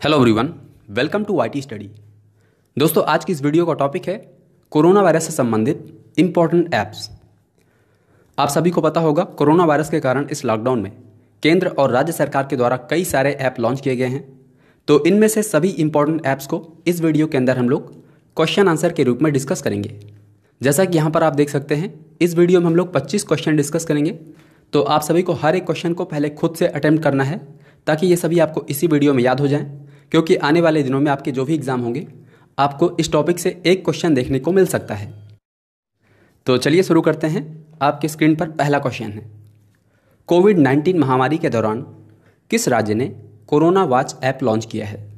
Hello everyone welcome to YT study दोस्तों, आज की इस वीडियो का टॉपिक है कोरोना वायरस से संबंधित इंपॉर्टेंट ऐप्स आप सभी को पता होगा कोरोना वायरस के कारण इस लॉकडाउन में केंद्र और राज्य सरकार के द्वारा कई सारे ऐप लॉन्च किए गए हैं। तो इनमें से सभी इंपॉर्टेंट ऐप्स को इस वीडियो के अंदर हम लोग क्वेश्चन आंसर के रूप में डिस्कस करेंगे। जैसा कि यहाँ पर आप देख सकते हैं, इस वीडियो में हम लोग 25 क्वेश्चन डिस्कस करेंगे। तो आप सभी को हर एक क्वेश्चन को पहले खुद से अटैम्प्ट करना है, ताकि ये सभी आपको इसी वीडियो में याद हो जाएँ। क्योंकि आने वाले दिनों में आपके जो भी एग्ज़ाम होंगे, आपको इस टॉपिक से एक क्वेश्चन देखने को मिल सकता है। तो चलिए शुरू करते हैं। आपके स्क्रीन पर पहला क्वेश्चन है। कोविड 19 महामारी के दौरान किस राज्य ने कोरोना वॉच ऐप लॉन्च किया है?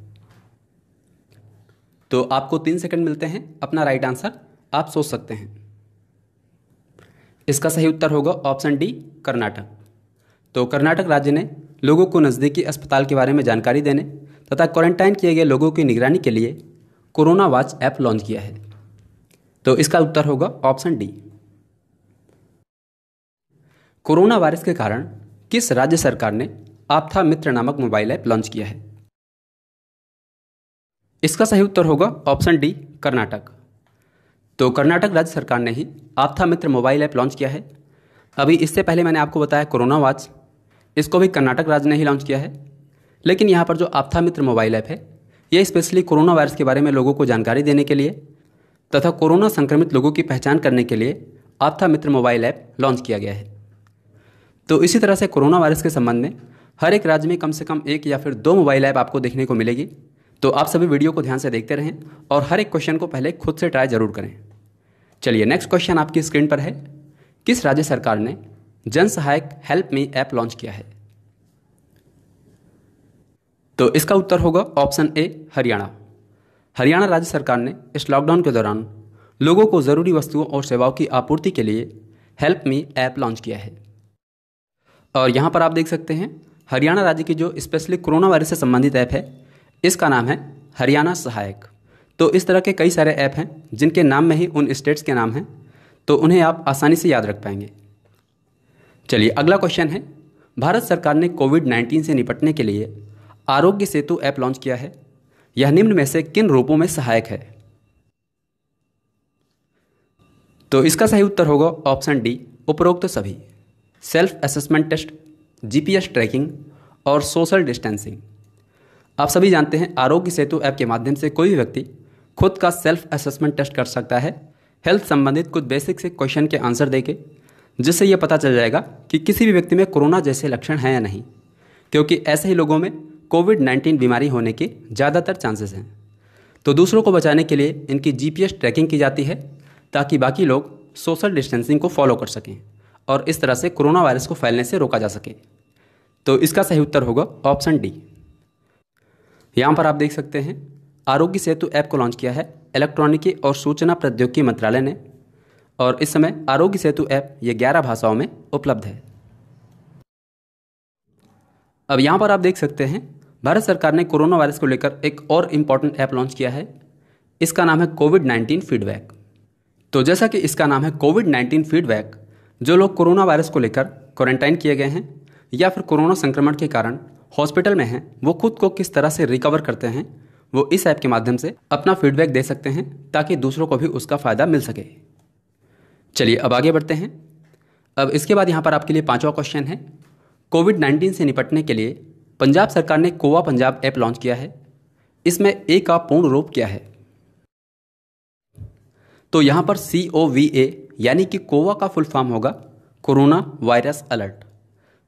तो आपको तीन सेकंड मिलते हैं। अपना राइट आंसर आप सोच सकते हैं। इसका सही उत्तर होगा ऑप्शन डी कर्नाटक। तो कर्नाटक राज्य ने लोगों को नज़दीकी अस्पताल के बारे में जानकारी देने तथा क्वारंटाइन किए गए लोगों की निगरानी के लिए कोरोना वॉच ऐप लॉन्च किया है। तो इसका उत्तर होगा ऑप्शन डी कोरोना वायरस के कारण किस राज्य सरकार ने आपथा मित्र नामक मोबाइल ऐप लॉन्च किया है? इसका सही उत्तर होगा ऑप्शन डी कर्नाटक। तो कर्नाटक राज्य सरकार ने ही Aaptha Mitra mobile app launch किया है। अभी इससे पहले मैंने आपको बताया कोरोना वॉच इसको भी कर्नाटक राज्य ने ही लॉन्च किया है। लेकिन यहाँ पर जो आपथा मित्र मोबाइल ऐप है, यह स्पेशली कोरोना वायरस के बारे में लोगों को जानकारी देने के लिए तथा कोरोना संक्रमित लोगों की पहचान करने के लिए Aaptha Mitra mobile app launch किया गया है। तो इसी तरह से कोरोना वायरस के संबंध में हर एक राज्य में कम से कम एक या फिर दो मोबाइल ऐप आपको देखने को मिलेगी। तो आप सभी वीडियो को ध्यान से देखते रहें और हर एक क्वेश्चन को पहले खुद से ट्राई ज़रूर करें। चलिए नेक्स्ट क्वेश्चन आपकी स्क्रीन पर है। किस राज्य सरकार ने जन सहायक हेल्प मी ऐप लॉन्च किया है? तो इसका उत्तर होगा ऑप्शन ए, हरियाणा। हरियाणा राज्य सरकार ने इस लॉकडाउन के दौरान लोगों को ज़रूरी वस्तुओं और सेवाओं की आपूर्ति के लिए हेल्प मी ऐप लॉन्च किया है। और यहाँ पर आप देख सकते हैं, हरियाणा राज्य की जो स्पेशली कोरोना वायरस से संबंधित ऐप है, इसका नाम है हरियाणा सहायक। तो इस तरह के कई सारे ऐप हैं, जिनके नाम में ही उन स्टेट्स के नाम हैं तो उन्हें आप आसानी से याद रख पाएँगे। चलिए, अगला क्वेश्चन है, भारत सरकार ने कोविड 19 से निपटने के लिए आरोग्य सेतु ऐप लॉन्च किया है। यह निम्न में से किन रूपों में सहायक है? तो इसका सही उत्तर होगा ऑप्शन डी, उपरोक्त सभी। Self assessment test, GPS tracking और सोशल डिस्टेंसिंग। आप सभी जानते हैं आरोग्य सेतु ऐप के माध्यम से कोई भी व्यक्ति खुद का सेल्फ असेसमेंट टेस्ट कर सकता है। हेल्थ संबंधित कुछ बेसिक से क्वेश्चन के आंसर देके, जिससे यह पता चल जाएगा कि किसी भी व्यक्ति में कोरोना जैसे लक्षण हैं या नहीं, क्योंकि ऐसे ही लोगों में कोविड 19 बीमारी होने के ज़्यादातर चांसेस हैं। तो दूसरों को बचाने के लिए इनकी जीपीएस ट्रैकिंग की जाती है ताकि बाकी लोग सोशल डिस्टेंसिंग को फॉलो कर सकें और इस तरह से कोरोना वायरस को फैलने से रोका जा सके। तो इसका सही उत्तर होगा ऑप्शन डी। यहाँ पर आप देख सकते हैं, आरोग्य सेतु ऐप को लॉन्च किया है। इलेक्ट्रॉनिकी और सूचना प्रौद्योगिकी मंत्रालय ने। और इस समय आरोग्य सेतु ऐप ये 11 भाषाओं में उपलब्ध है। अब यहाँ पर आप देख सकते हैं भारत सरकार ने कोरोना वायरस को लेकर एक और इंपॉर्टेंट ऐप लॉन्च किया है। इसका नाम है कोविड 19 फीडबैक तो जैसा कि इसका नाम है कोविड 19 फीडबैक जो लोग कोरोना वायरस को लेकर क्वारंटाइन किए गए हैं, या फिर कोरोना संक्रमण के कारण हॉस्पिटल में हैं, वो खुद को किस तरह से रिकवर करते हैं, वो इस ऐप के माध्यम से अपना फीडबैक दे सकते हैं, ताकि दूसरों को भी उसका फ़ायदा मिल सके। चलिए अब आगे बढ़ते हैं। अब इसके बाद यहाँ पर आपके लिए पांचवा क्वेश्चन है। कोविड 19 से निपटने के लिए पंजाब सरकार ने कोवा पंजाब ऐप लॉन्च किया है। इसमें ए का पूर्ण रूप क्या है। तो यहाँ पर सी ओ वी ए यानी कि कोवा का फुल फॉर्म होगा, कोरोना वायरस अलर्ट।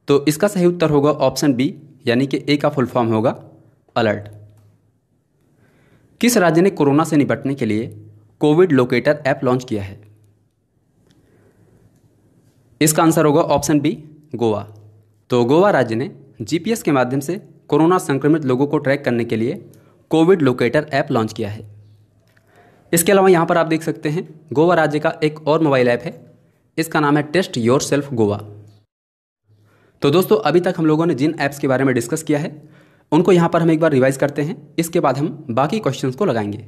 तो इसका सही उत्तर होगा ऑप्शन बी यानी कि ए का फुल फॉर्म होगा अलर्ट। किस राज्य ने कोरोना से निपटने के लिए कोविड लोकेटर ऐप लॉन्च किया है? इसका आंसर होगा ऑप्शन बी गोवा। तो गोवा राज्य ने जीपीएस के माध्यम से कोरोना संक्रमित लोगों को ट्रैक करने के लिए कोविड लोकेटर ऐप लॉन्च किया है। इसके अलावा यहाँ पर आप देख सकते हैं, गोवा राज्य का एक और मोबाइल ऐप है। इसका नाम है टेस्ट योर सेल्फ गोवा तो दोस्तों, अभी तक हम लोगों ने जिन ऐप्स के बारे में डिस्कस किया है, उनको यहाँ पर हम एक बार रिवाइज करते हैं। इसके बाद हम बाकी क्वेश्चन को लगाएँगे।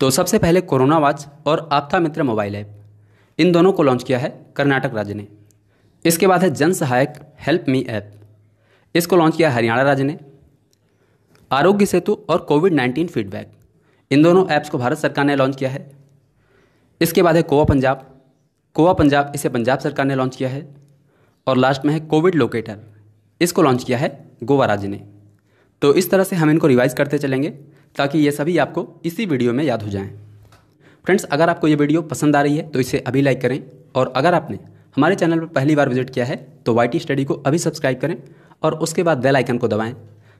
तो सबसे पहले कोरोना वॉच और आपथा मित्र मोबाइल ऐप इन दोनों को लॉन्च किया है कर्नाटक राज्य ने। इसके बाद है Jan Sahayak help me app इसको लॉन्च किया हरियाणा राज्य ने। आरोग्य सेतु और कोविड नाइन्टीन फीडबैक इन दोनों ऐप्स को भारत सरकार ने लॉन्च किया है। इसके बाद है कोवा पंजाब। कोवा पंजाब इसे पंजाब सरकार ने लॉन्च किया है। और लास्ट में है कोविड लोकेटर इसको लॉन्च किया है गोवा राज्य ने। तो इस तरह से हम इनको रिवाइज करते चलेंगे, ताकि ये सभी आपको इसी वीडियो में याद हो जाएँ। फ्रेंड्स अगर आपको ये वीडियो पसंद आ रही है तो इसे अभी लाइक करें। और अगर आपने हमारे चैनल पर पहली बार विज़िट किया है तो वाई स्टडी को अभी सब्सक्राइब करें और उसके बाद बेल आइकन को दबाएँ,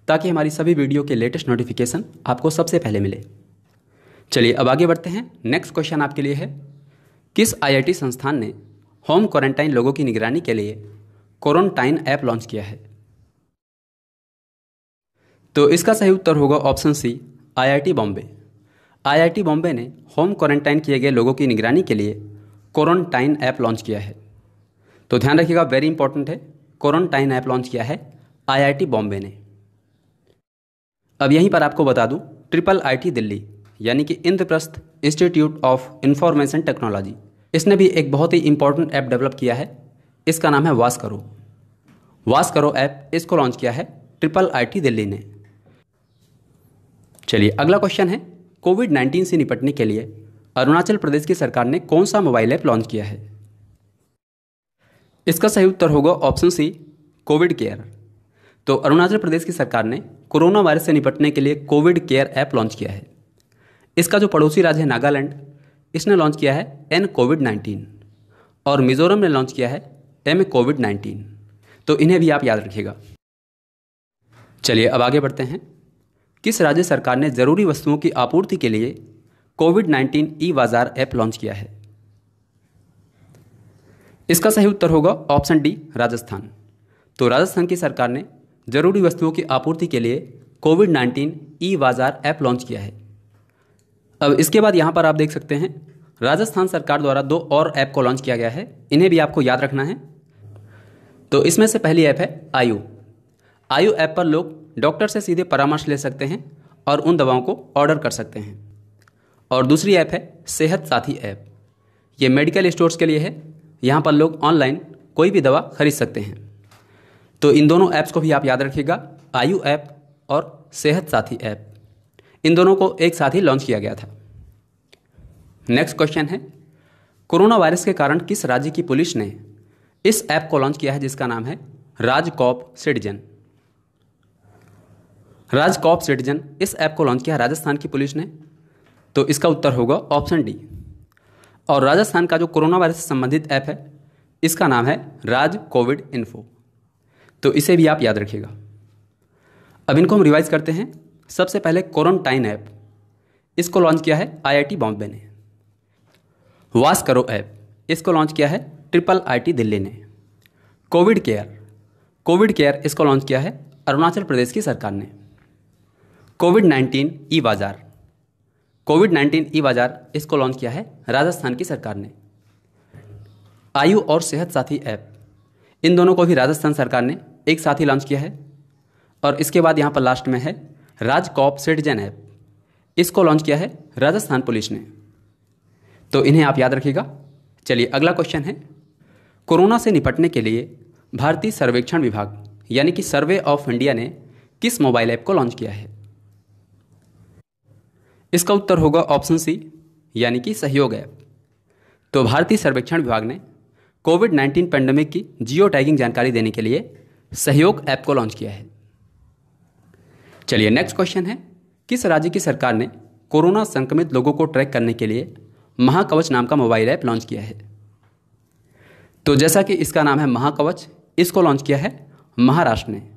ताकि हमारी सभी वीडियो के लेटेस्ट नोटिफिकेशन आपको सबसे पहले मिले। चलिए अब आगे बढ़ते हैं। नेक्स्ट क्वेश्चन आपके लिए है, किस आईआईटी संस्थान ने होम क्वारंटाइन लोगों की निगरानी के लिए क्वारंटाइन ऐप लॉन्च किया है? तो इसका सही उत्तर होगा option C IIT Bombay IIT Bombay ने होम क्वारंटाइन किए गए लोगों की निगरानी के लिए क्वारंटाइन ऐप लॉन्च किया है। तो ध्यान रखिएगा वेरी इंपॉर्टेंट है। क्वारंटाइन ऐप लॉन्च किया है आईआईटी बॉम्बे ने। अब यहीं पर आपको बता दूँ ट्रिपल आईटी दिल्ली, यानी कि Indraprastha institute of information technology इसने भी एक बहुत ही इंपॉर्टेंट ऐप डेवलप किया है। इसका नाम है वास करो वास करो ऐप इसको लॉन्च किया है ट्रिपल आईटी दिल्ली ने। चलिए, अगला क्वेश्चन है कोविड 19 से निपटने के लिए, अरुणाचल प्रदेश की सरकार ने कौन सा मोबाइल ऐप लॉन्च किया है? इसका सही उत्तर होगा ऑप्शन सी, कोविड केयर। तो अरुणाचल प्रदेश की सरकार ने कोरोना वायरस से निपटने के लिए कोविड केयर ऐप लॉन्च किया है। इसका जो पड़ोसी राज्य है नागालैंड, इसने लॉन्च किया है एन कोविड नाइन्टीन और मिजोरम ने लॉन्च किया है एम कोविड नाइन्टीन। तो इन्हें भी आप याद रखिएगा। चलिए अब आगे बढ़ते हैं। किस राज्य सरकार ने ज़रूरी वस्तुओं की आपूर्ति के लिए कोविड नाइन्टीन ई बाज़ार ऐप लॉन्च किया है? इसका सही उत्तर होगा ऑप्शन डी, राजस्थान। तो राजस्थान की सरकार ने ज़रूरी वस्तुओं की आपूर्ति के लिए कोविड नाइन्टीन ई बाज़ार ऐप लॉन्च किया है। अब इसके बाद यहाँ पर आप देख सकते हैं, राजस्थान सरकार द्वारा दो और ऐप को लॉन्च किया गया है। इन्हें भी आपको याद रखना है। तो इसमें से पहली ऐप है आयु। आयु ऐप पर लोग डॉक्टर से सीधे परामर्श ले सकते हैं और उन दवाओं को ऑर्डर कर सकते हैं। और दूसरी ऐप है सेहत साथी ऐप। ये मेडिकल स्टोर्स के लिए है यहाँ पर लोग ऑनलाइन कोई भी दवा खरीद सकते हैं। तो इन दोनों ऐप्स को भी आप याद रखिएगा, आयु ऐप और सेहत साथी ऐप इन दोनों को एक साथ ही लॉन्च किया गया था। नेक्स्ट क्वेश्चन है, कोरोना वायरस के कारण किस राज्य की पुलिस ने इस ऐप को लॉन्च किया है जिसका नाम है राजकॉप सिटीजन। राजकॉप सिटीजन इस ऐप को लॉन्च किया राजस्थान की पुलिस ने। तो इसका उत्तर होगा ऑप्शन डी और राजस्थान का जो कोरोना वायरस से संबंधित ऐप है, इसका नाम है राज कोविड इन्फो। तो इसे भी आप याद रखिएगा। अब इनको हम रिवाइज करते हैं। सबसे पहले क्वारंटाइन ऐप। इसको लॉन्च किया है आईआईटी बॉम्बे ने। वास करो ऐप। इसको लॉन्च किया है ट्रिपल आईटी दिल्ली ने। Covid care. कोविड केयर इसको लॉन्च किया है अरुणाचल प्रदेश की सरकार ने। कोविड नाइन्टीन ई बाज़ार। कोविड नाइन्टीन ई बाज़ार इसको लॉन्च किया है राजस्थान की सरकार ने। आयु और सेहत साथी ऐप। इन दोनों को भी राजस्थान सरकार ने एक साथ ही लॉन्च किया है। और इसके बाद यहाँ पर लास्ट में है राजकॉप सिटीजन ऐप। इसको लॉन्च किया है राजस्थान पुलिस ने। तो इन्हें आप याद रखिएगा। चलिए अगला क्वेश्चन है। कोरोना से निपटने के लिए भारतीय सर्वेक्षण विभाग, यानी कि सर्वे ऑफ़ इंडिया ने किस मोबाइल ऐप को लॉन्च किया है? इसका उत्तर होगा ऑप्शन सी, यानी कि सहयोग ऐप। तो भारतीय सर्वेक्षण विभाग ने कोविड 19 पेंडेमिक की जियो टैगिंग जानकारी देने के लिए सहयोग ऐप को लॉन्च किया है। चलिए नेक्स्ट क्वेश्चन है, किस राज्य की सरकार ने कोरोना संक्रमित लोगों को ट्रैक करने के लिए महाकवच नाम का मोबाइल ऐप लॉन्च किया है? तो जैसा कि इसका नाम है महाकवच, इसको लॉन्च किया है महाराष्ट्र ने।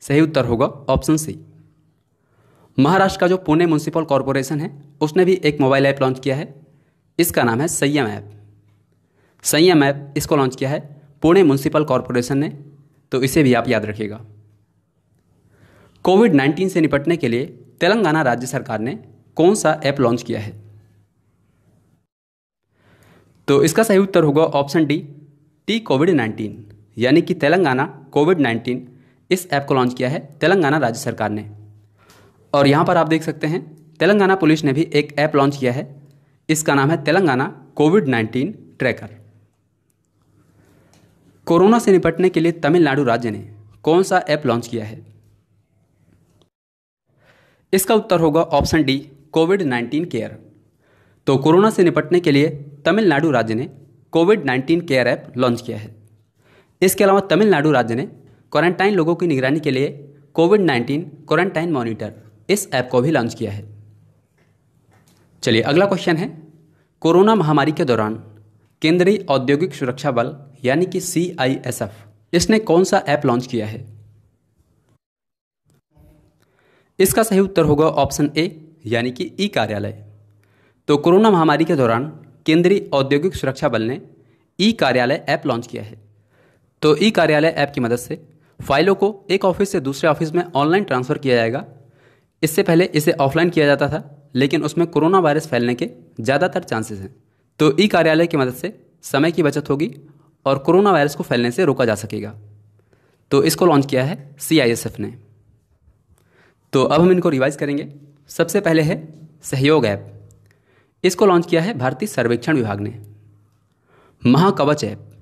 सही उत्तर होगा ऑप्शन सी। महाराष्ट्र का जो पुणे म्यूनसिपल कॉरपोरेशन है, उसने भी एक मोबाइल ऐप लॉन्च किया है। इसका नाम है संयम ऐप। संयम ऐप इसको लॉन्च किया है पुणे म्यूनसिपल कॉरपोरेशन ने तो इसे भी आप याद रखिएगा। कोविड 19 से निपटने के लिए तेलंगाना राज्य सरकार ने कौन सा ऐप लॉन्च किया है? तो इसका सही उत्तर होगा ऑप्शन डी टी कोविड 19 यानी कि तेलंगाना कोविड 19 इस ऐप को लॉन्च किया है तेलंगाना राज्य सरकार ने। और यहाँ पर आप देख सकते हैं, तेलंगाना पुलिस ने भी एक ऐप लॉन्च किया है। इसका नाम है तेलंगाना कोविड 19 ट्रैकर। कोरोना से निपटने के लिए तमिलनाडु राज्य ने कौन सा ऐप लॉन्च किया है? इसका उत्तर होगा option D, covid nineteen care. तो कोरोना से निपटने के लिए तमिलनाडु राज्य ने covid nineteen care app launch किया है। इसके अलावा तमिलनाडु राज्य ने क्वारंटाइन लोगों की निगरानी के लिए कोविड नाइन्टीन क्वारंटाइन मॉनिटर इस ऐप को भी लॉन्च किया है। चलिए, अगला क्वेश्चन है, कोरोना महामारी के दौरान केंद्रीय औद्योगिक सुरक्षा बल, यानी कि एफ़ इसने कौन सा ऐप लॉन्च किया है? इसका सही उत्तर होगा ऑप्शन ए यानी कि ई कार्यालय तो कोरोना महामारी के दौरान केंद्रीय औद्योगिक सुरक्षा बल ने ई कार्यालय ऐप लॉन्च किया है। तो ई कार्यालय ऐप की मदद से फाइलों को एक ऑफ़िस से दूसरे ऑफ़िस में ऑनलाइन ट्रांसफ़र किया जाएगा इससे पहले इसे ऑफलाइन किया जाता था, लेकिन उसमें कोरोना वायरस फैलने के ज़्यादातर चांसेस हैं। तो ई कार्यालय की मदद से समय की बचत होगी और कोरोना वायरस को फैलने से रोका जा सकेगा। तो इसको लॉन्च किया है सीआईएसएफ ने। तो अब हम इनको रिवाइज करेंगे। सबसे पहले है सहयोग ऐप। इसको लॉन्च किया है भारतीय सर्वेक्षण विभाग ने। महाकवच ऐप।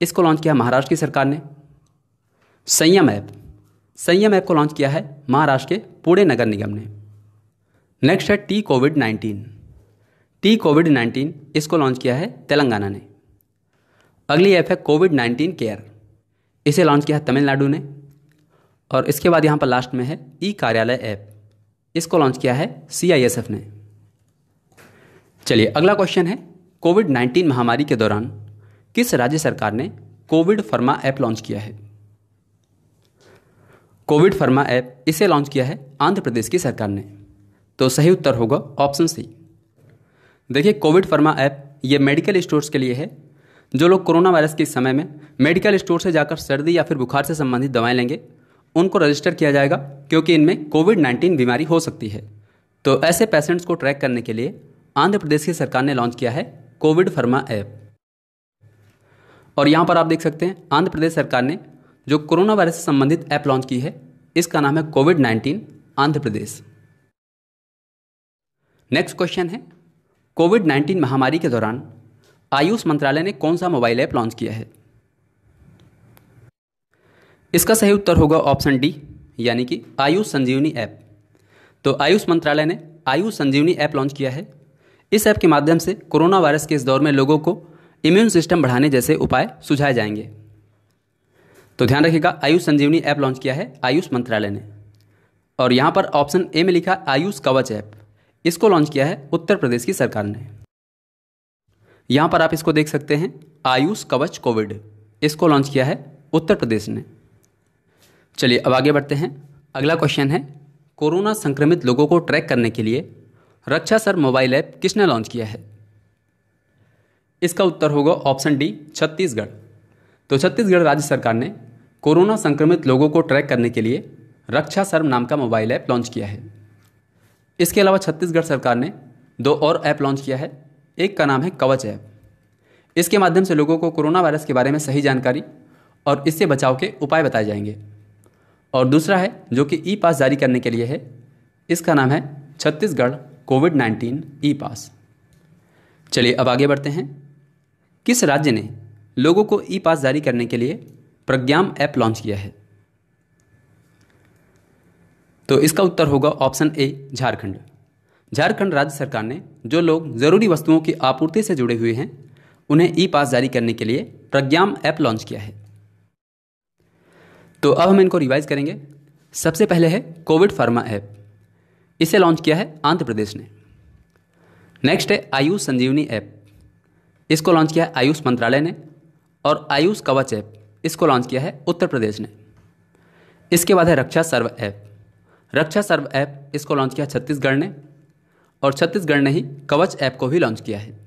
इसको लॉन्च किया महाराष्ट्र की सरकार ने। संयम ऐप। संयम ऐप को लॉन्च किया है महाराष्ट्र के पुणे नगर निगम ने। नेक्स्ट है T covid nineteen T covid nineteen इसको लॉन्च किया है तेलंगाना ने। अगली ऐप है कोविड नाइन्टीन केयर इसे लॉन्च किया है तमिलनाडु ने। और इसके बाद यहाँ पर लास्ट में है ई कार्यालय ऐप। इसको लॉन्च किया है सीआईएसएफ ने। चलिए अगला क्वेश्चन है कोविड नाइन्टीन महामारी के दौरान किस राज्य सरकार ने कोविड फर्मा ऐप लॉन्च किया है? कोविड फर्मा ऐप इसे लॉन्च किया है आंध्र प्रदेश की सरकार ने। तो सही उत्तर होगा ऑप्शन सी। देखिए, कोविड फर्मा ऐप ये मेडिकल स्टोर्स के लिए है। जो लोग कोरोना वायरस के समय में मेडिकल स्टोर से जाकर सर्दी या फिर बुखार से संबंधित दवाएँ लेंगे, उनको रजिस्टर किया जाएगा क्योंकि इनमें कोविड नाइन्टीन बीमारी हो सकती है। तो ऐसे पेशेंट्स को ट्रैक करने के लिए आंध्र प्रदेश की सरकार ने लॉन्च किया है कोविड फर्मा ऐप। और यहाँ पर आप देख सकते हैं, आंध्र प्रदेश सरकार ने जो कोरोना वायरस से संबंधित ऐप लॉन्च की है। इसका नाम है covid nineteen Andhra Pradesh. Next question है, कोविड नाइन्टीन महामारी के दौरान आयुष मंत्रालय ने कौन सा मोबाइल ऐप लॉन्च किया है? इसका सही उत्तर होगा ऑप्शन डी, यानी कि आयुष संजीवनी ऐप। तो आयुष मंत्रालय ने आयुष संजीवनी ऐप लॉन्च किया है। इस ऐप के माध्यम से कोरोना वायरस के इस दौर में लोगों को इम्यून सिस्टम बढ़ाने जैसे उपाय सुझाए जाएँगे। तो ध्यान रखिएगा, आयुष संजीवनी ऐप लॉन्च किया है आयुष मंत्रालय ने। और यहाँ पर ऑप्शन ए में लिखा आयुष कवच ऐप। इसको लॉन्च किया है उत्तर प्रदेश की सरकार ने। यहाँ पर आप इसको देख सकते हैं, आयुष कवच कोविड। इसको लॉन्च किया है उत्तर प्रदेश ने। चलिए अब आगे बढ़ते हैं। अगला क्वेश्चन है, कोरोना संक्रमित लोगों को ट्रैक करने के लिए रक्षा सर मोबाइल ऐप किसने लॉन्च किया है? इसका उत्तर होगा ऑप्शन डी छत्तीसगढ़। तो छत्तीसगढ़ राज्य सरकार ने कोरोना संक्रमित लोगों को ट्रैक करने के लिए रक्षा सर्व नाम का मोबाइल ऐप लॉन्च किया है। इसके अलावा छत्तीसगढ़ सरकार ने दो और ऐप लॉन्च किया है। एक का नाम है कवच ऐप। इसके माध्यम से लोगों को कोरोना वायरस के बारे में सही जानकारी और इससे बचाव के उपाय बताए जाएँगे। और दूसरा है, जो कि ई पास जारी करने के लिए है, इसका नाम है Chhattisgarh covid nineteen E pass चलिए अब आगे बढ़ते हैं। किस राज्य ने लोगों को ई पास जारी करने के लिए प्रज्ञाम ऐप लॉन्च किया है। तो इसका उत्तर होगा ऑप्शन ए, झारखंड। झारखंड राज्य सरकार ने जो लोग ज़रूरी वस्तुओं की आपूर्ति से जुड़े हुए हैं, उन्हें ई पास जारी करने के लिए प्रज्ञाम ऐप लॉन्च किया है। तो अब हम इनको रिवाइज करेंगे। सबसे पहले है कोविड फार्मा ऐप। इसे लॉन्च किया है आंध्र प्रदेश ने। नेक्स्ट है आयुष संजीवनी ऐप। इसको लॉन्च किया है आयुष मंत्रालय ने और आयुष कवच ऐप। इसको लॉन्च किया है उत्तर प्रदेश ने। इसके बाद है रक्षा सर्व ऐप। रक्षा सर्व ऐप इसको लॉन्च किया छत्तीसगढ़ ने और छत्तीसगढ़ ने ही कवच ऐप को भी लॉन्च किया है।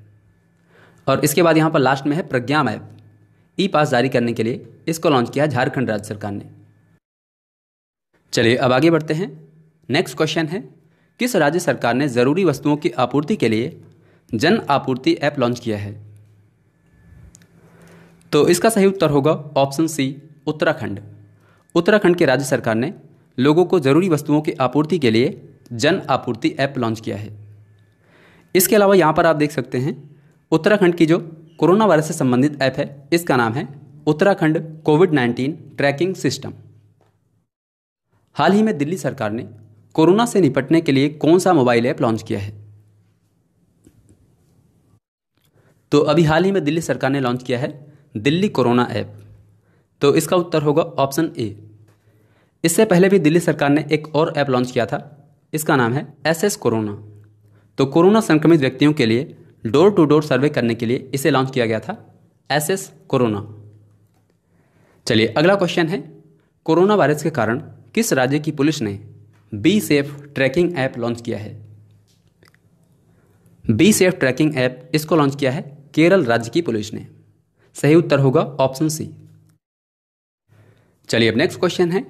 और इसके बाद यहाँ पर लास्ट में है प्रज्ञाम ऐप। ई पास जारी करने के लिए इसको लॉन्च किया झारखंड राज्य सरकार ने। चलिए अब आगे बढ़ते हैं। नेक्स्ट क्वेश्चन है, किस राज्य सरकार ने ज़रूरी वस्तुओं की आपूर्ति के लिए जन आपूर्ति ऐप लॉन्च किया है? तो इसका सही उत्तर होगा ऑप्शन सी, उत्तराखंड। उत्तराखंड के राज्य सरकार ने लोगों को ज़रूरी वस्तुओं की आपूर्ति के लिए जन आपूर्ति ऐप लॉन्च किया है। इसके अलावा यहाँ पर आप देख सकते हैं, उत्तराखंड की जो कोरोना वायरस से संबंधित ऐप है, इसका नाम है Uttarakhand covid nineteen tracking system. हाल ही में दिल्ली सरकार ने कोरोना से निपटने के लिए कौन सा मोबाइल ऐप लॉन्च किया है? तो अभी हाल ही में दिल्ली सरकार ने लॉन्च किया है दिल्ली कोरोना ऐप। तो इसका उत्तर होगा ऑप्शन ए। इससे पहले भी दिल्ली सरकार ने एक और ऐप लॉन्च किया था। इसका नाम है एस एस कोरोना। तो कोरोना संक्रमित व्यक्तियों के लिए डोर टू डोर सर्वे करने के लिए इसे लॉन्च किया गया था एस एस कोरोना। चलिए अगला क्वेश्चन है, कोरोना वायरस के कारण किस राज्य की पुलिस ने be safe tracking app launch किया है? बी सेफ़ ट्रैकिंग ऐप इसको लॉन्च किया है केरल राज्य की पुलिस ने। सही उत्तर होगा ऑप्शन सी। चलिए अब नेक्स्ट क्वेश्चन है।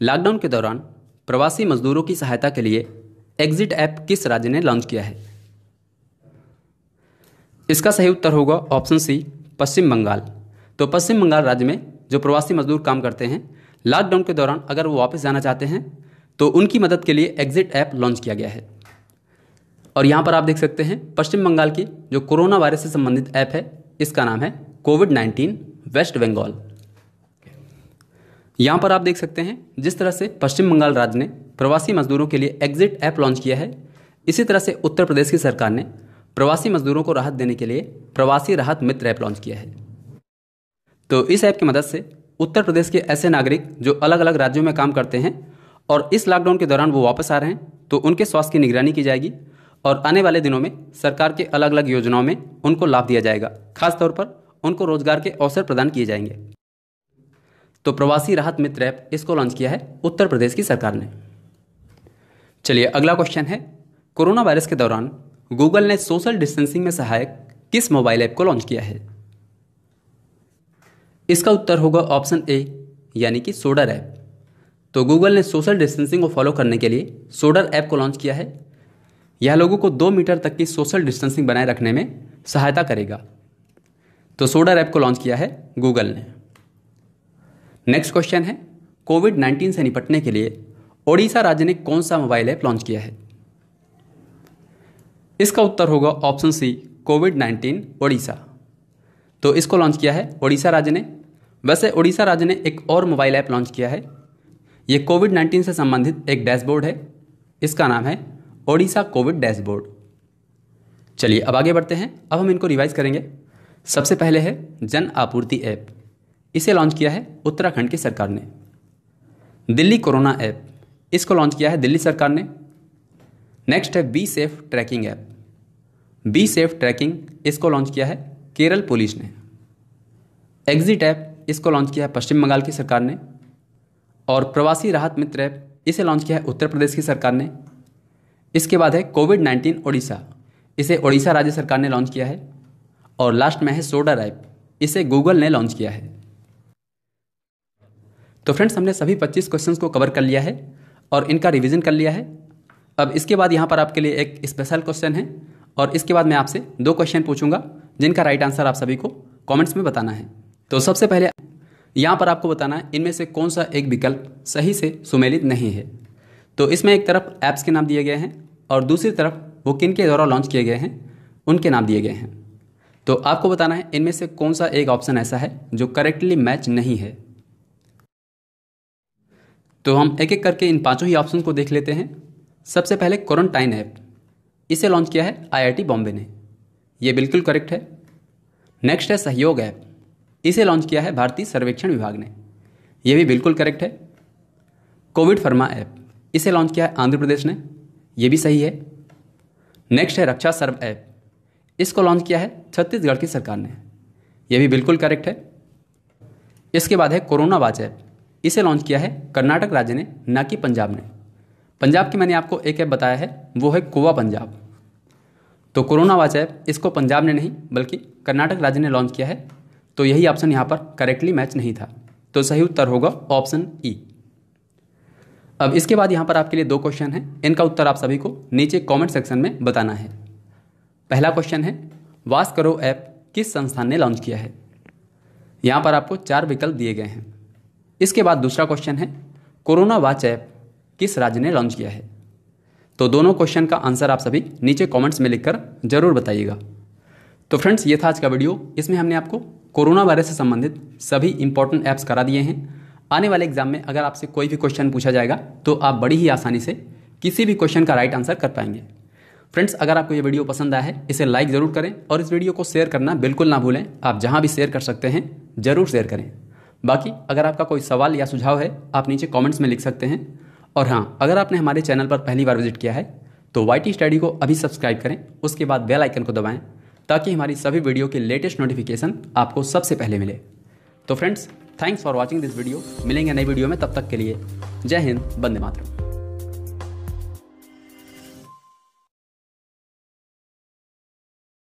लॉकडाउन के दौरान प्रवासी मजदूरों की सहायता के लिए एग्जिट ऐप किस राज्य ने लॉन्च किया है? इसका सही उत्तर होगा ऑप्शन सी, पश्चिम बंगाल। तो पश्चिम बंगाल राज्य में जो प्रवासी मजदूर काम करते हैं लॉकडाउन के दौरान अगर वो वापस जाना चाहते हैं तो उनकी मदद के लिए एग्जिट ऐप लॉन्च किया गया है। और यहाँ पर आप देख सकते हैं, पश्चिम बंगाल की जो कोरोना वायरस से संबंधित ऐप है, इसका नाम है कोविड नाइन्टीन वेस्ट बंगाल। यहाँ पर आप देख सकते हैं, जिस तरह से पश्चिम बंगाल राज्य ने प्रवासी मजदूरों के लिए एग्जिट ऐप लॉन्च किया है, इसी तरह से उत्तर प्रदेश की सरकार ने प्रवासी मजदूरों को राहत देने के लिए प्रवासी राहत मित्र ऐप लॉन्च किया है। तो इस ऐप की मदद से उत्तर प्रदेश के ऐसे नागरिक जो अलग अलग राज्यों में काम करते हैं और इस लॉकडाउन के दौरान वो वापस आ रहे हैं तो उनके स्वास्थ्य की निगरानी की जाएगी और आने वाले दिनों में सरकार के अलग अलग योजनाओं में उनको लाभ दिया जाएगा, खासतौर पर उनको रोज़गार के अवसर प्रदान किए जाएँगे। तो प्रवासी राहत मित्र ऐप इसको लॉन्च किया है उत्तर प्रदेश की सरकार ने। चलिए अगला क्वेश्चन है, कोरोना वायरस के दौरान गूगल ने सोशल डिस्टेंसिंग में सहायक किस मोबाइल ऐप को लॉन्च किया है? इसका उत्तर होगा ऑप्शन ए यानी कि सोडर ऐप तो गूगल ने सोशल डिस्टेंसिंग को फॉलो करने के लिए सोडर ऐप को लॉन्च किया है। यह लोगों को दो मीटर तक की सोशल डिस्टेंसिंग बनाए रखने में सहायता करेगा। तो सोडर ऐप को लॉन्च किया है गूगल ने। नेक्स्ट क्वेश्चन है, कोविड 19 से निपटने के लिए ओडिशा राज्य ने कौन सा मोबाइल ऐप लॉन्च किया है? इसका उत्तर होगा ऑप्शन सी, कोविड 19 ओडिशा। तो इसको लॉन्च किया है ओडिशा राज्य ने। वैसे ओडिशा राज्य ने एक और मोबाइल ऐप लॉन्च किया है। ये कोविड 19 से संबंधित एक डैशबोर्ड है। इसका नाम है ओडिशा कोविड डैशबोर्ड। चलिए अब आगे बढ़ते हैं। अब हम इनको रिवाइज करेंगे। सबसे पहले है जन आपूर्ति ऐप। इसे लॉन्च किया है उत्तराखंड की सरकार ने। Delhi corona app. इसको लॉन्च किया है दिल्ली सरकार ने। नेक्स्ट है be safe tracking app. Be safe tracking इसको लॉन्च किया है केरल पुलिस ने। एग्जिट ऐप इसको लॉन्च किया है पश्चिम बंगाल की सरकार ने। और प्रवासी राहत मित्र ऐप इसे लॉन्च किया है उत्तर प्रदेश की सरकार ने। इसके बाद है कोविड नाइन्टीन ओडिशा। इसे ओडिशा राज्य सरकार ने लॉन्च किया है। और लास्ट में है सोडर ऐप इसे गूगल ने लॉन्च किया है. तो फ्रेंड्स हमने सभी 25 क्वेश्चंस को कवर कर लिया है और इनका रिवीजन कर लिया है. अब इसके बाद यहाँ पर आपके लिए एक स्पेशल क्वेश्चन है और इसके बाद मैं आपसे दो क्वेश्चन पूछूँगा, जिनका राइट आंसर आप सभी को कमेंट्स में बताना है. तो सबसे पहले यहाँ पर आपको बताना है, इनमें से कौन सा एक विकल्प सही से सुमेलित नहीं है. तो इसमें एक तरफ़ ऐप्स के नाम दिए गए हैं और दूसरी तरफ़ वो किन के द्वारा लॉन्च किए गए हैं? उनके नाम दिए गए हैं. तो आपको बताना है, इनमें से कौन सा एक ऑप्शन ऐसा है जो करेक्टली मैच नहीं है? तो हम एक एक करके इन पाँचों ही ऑप्शन को देख लेते हैं। सबसे पहले क्वारंटाइन ऐप इसे लॉन्च किया है आईआईटी बॉम्बे ने। यह बिल्कुल करेक्ट है। नेक्स्ट है सहयोग ऐप इसे लॉन्च किया है भारतीय सर्वेक्षण विभाग ने। यह भी बिल्कुल करेक्ट है। कोविड फर्मा ऐप इसे लॉन्च किया है आंध्र प्रदेश ने। यह भी सही है। नेक्स्ट है रक्षा सर्व ऐप इसको लॉन्च किया है छत्तीसगढ़ की सरकार ने। यह भी बिल्कुल करेक्ट है। इसके बाद है कोरोना वाच ऐप। इसे लॉन्च किया है कर्नाटक राज्य ने, ना कि पंजाब ने। पंजाब की मैंने आपको एक ऐप बताया है, वो है कोवा पंजाब। तो कोरोना वाच ऐप, इसको पंजाब ने नहीं, बल्कि कर्नाटक राज्य ने लॉन्च किया है। तो यही ऑप्शन यहाँ पर करेक्टली मैच नहीं था। तो सही उत्तर होगा ऑप्शन ई। अब इसके बाद यहाँ पर आपके लिए दो क्वेश्चन हैं। इनका उत्तर आप सभी को नीचे कमेंट सेक्शन में बताना है। पहला क्वेश्चन है वास करो ऐप किस संस्थान ने लॉन्च किया है? यहाँ पर आपको चार विकल्प दिए गए हैं। इसके बाद दूसरा क्वेश्चन है कोरोना वाच ऐप किस राज्य ने लॉन्च किया है? तो दोनों क्वेश्चन का आंसर आप सभी नीचे कमेंट्स में लिखकर ज़रूर बताइएगा। तो फ्रेंड्स ये था आज का वीडियो इसमें हमने आपको कोरोना वायरस से संबंधित सभी इंपॉर्टेंट ऐप्स करा दिए हैं। आने वाले एग्ज़ाम में अगर आपसे कोई भी क्वेश्चन पूछा जाएगा तो आप बड़ी ही आसानी से किसी भी क्वेश्चन का राइट आंसर कर पाएँगे। फ्रेंड्स अगर आपको ये वीडियो पसंद आया है इसे लाइक ज़रूर करें और इस वीडियो को शेयर करना बिल्कुल ना भूलें। आप जहाँ भी शेयर कर सकते हैं, ज़रूर शेयर करें। बाकी, अगर आपका कोई सवाल या सुझाव है, आप नीचे कॉमेंट्स में लिख सकते हैं। और हाँ अगर आपने हमारे चैनल पर पहली बार विज़िट किया है तो टी स्टडी को अभी सब्सक्राइब करें, उसके बाद बेल आइकन को दबाएँ, ताकि हमारी सभी वीडियो के लेटेस्ट नोटिफिकेशन आपको सबसे पहले मिले। तो friends thanks for watching this video मिलेंगे नई वीडियो में, तब तक के लिए जय हिंद बंदे मातरम।